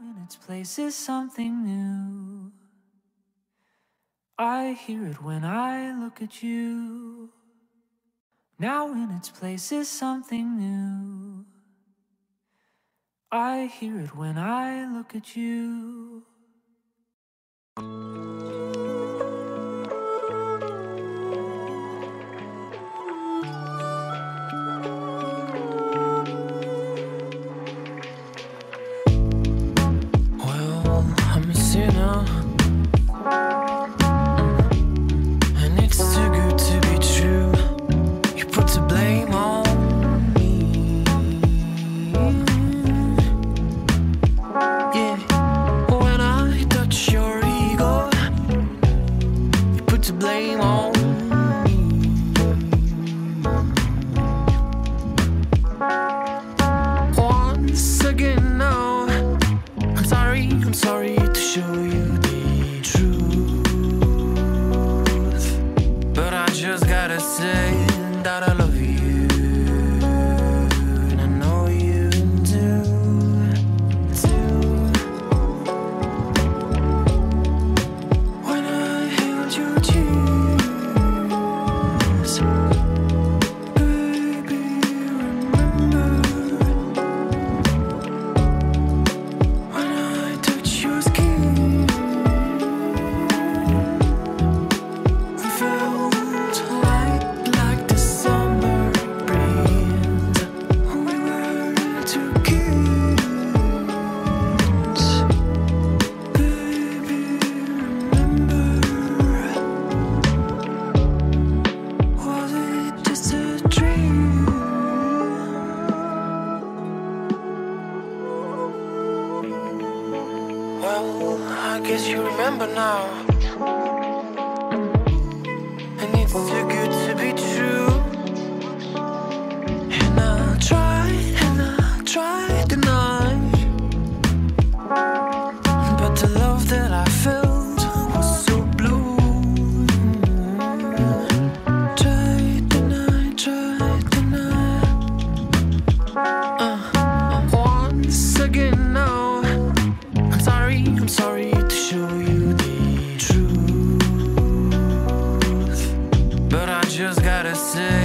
in its place is something new. I hear it when I look at you. Now in its place is something new. I hear it when I look at you. I'm sorry I guess you remember now. And it's too good to be true. And I tried, and I tried tonight. But the love that I felt was so blue. Tried tonight, tried tonight. Uh, once again now. I'm sorry to show you the truth, but I just gotta say.